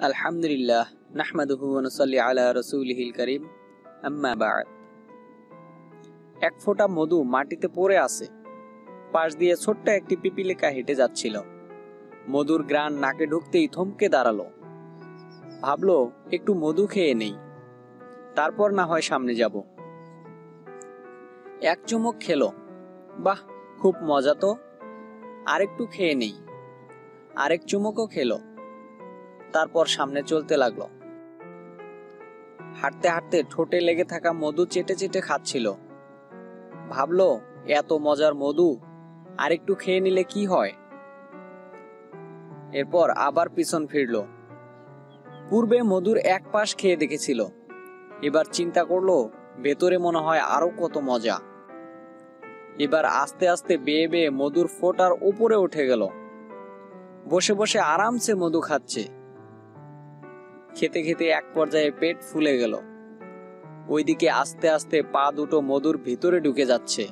আলহামদুলিল্লাহ, নাহমাদুহু নুসাল্লি আলা রাসূলিহিল কারীম, আম্মা বা'দ। এক ফোঁটা মধু মাটিতে পড়ে আছে, পাশ দিয়ে ছোট্ট একটি পিপিলিকা হেঁটে যাচ্ছিল। মধুর গ্রান নাকে ঢুকতেই থমকে দাঁড়াল। ভাবলো, একটু মধু খেয়ে নেই, তারপর না হয় সামনে যাব। এক চুমুক খেলো, বাহ, খুব মজা তো, আরেকটু খেয়ে নেই। আরেক চুমুকও খেলো। তারপর সামনে চলতে লাগল। হাঁটতে হাঁটতে ঠোঁটে লেগে থাকা মধু চেটে চেটে খাচ্ছিল। ভাবলো, এত মজার মধু, আরেকটু খেয়ে নিলে কি হয়? এরপর আবার পিছন ফিরলো। পূর্বে মধুর এক পাশ খেয়ে দেখেছিল। এবার চিন্তা করল, ভেতরে মনে হয় আরও কত মজা। এবার আস্তে আস্তে বেয়ে বেয়ে মধুর ফোটার উপরে উঠে গেল। বসে বসে আরামসে মধু খাচ্ছে। খেতে খেতে এক পর্যায়ে পেট ফুলে গেল। ওইদিকে আস্তে আস্তে পা দুটো মধুর ভিতরে ঢুকে যাচ্ছে।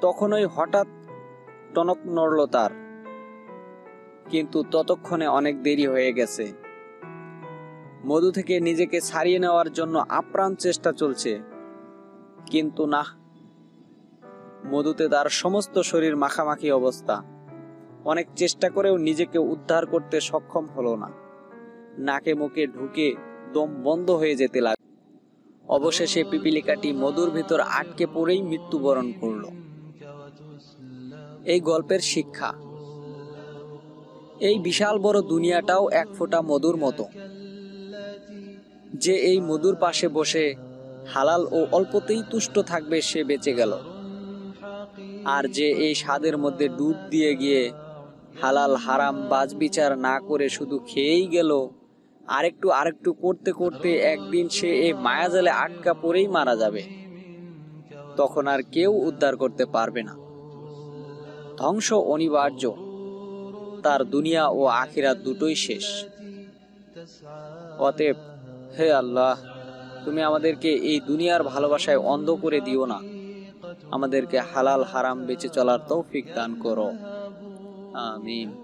তখনই হঠাৎ টনক নড়ল তার। কিন্তু ততক্ষণে অনেক দেরি হয়ে গেছে। মধু থেকে নিজেকে ছাড়িয়ে নেওয়ার জন্য আপ্রাণ চেষ্টা চলছে। কিন্তু না, মধুতে তার সমস্ত শরীর মাখামাখি অবস্থা। অনেক চেষ্টা করেও নিজেকে উদ্ধার করতে সক্ষম হলো না। নাকে মুখে ঢুকে দম বন্ধ হয়ে যেতে লাগ অবশেষে পিপিলিকাটি মধুর ভেতর আটকে পড়েই মৃত্যুবরণ করল। এই গল্পের শিক্ষা। এই বিশাল বড় দুনিয়াটাও এক ফোঁটা মধুর মতো। যে এই মধুর পাশে বসে হালাল ও অল্পতেই তুষ্ট থাকবে সে বেঁচে গেল। আর যে এই স্বাদের মধ্যে ডুব দিয়ে গিয়ে হালাল, হারাম বাজ বিচার না করে শুধু খেয়েই গেল। আরেকটু আরেকটু করতে করতে একদিন সে এই মায়াজালে আটকা পড়েই মারা যাবে। তখন আর কেউ উদ্ধার করতে পারবে না। ধ্বংস অনিবার্য। তার দুনিয়া ও আখিরাত দুটোই শেষ। অতএব, হে আল্লাহ, তুমি আমাদেরকে এই দুনিয়ার ভালোবাসায় অন্ধ করে দিও না। আমাদেরকে হালাল, হারাম বেঁচে চলার তৌফিক দান করো। Amen.